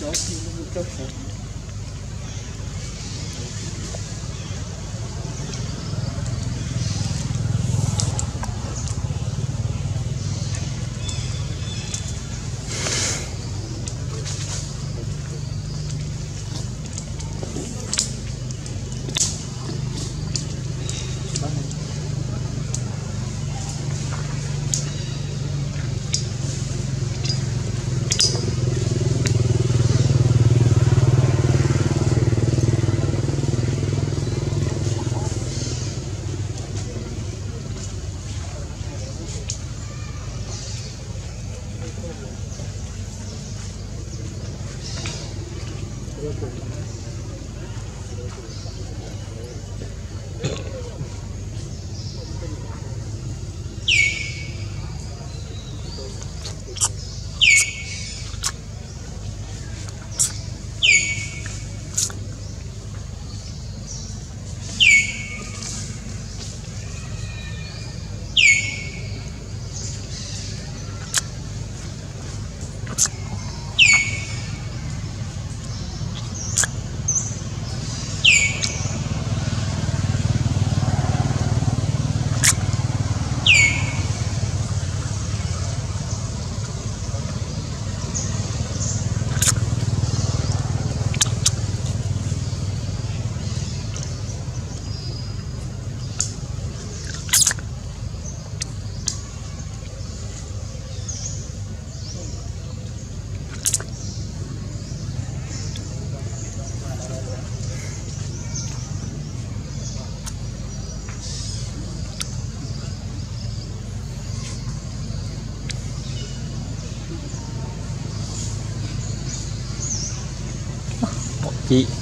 脚底下是真好 chị.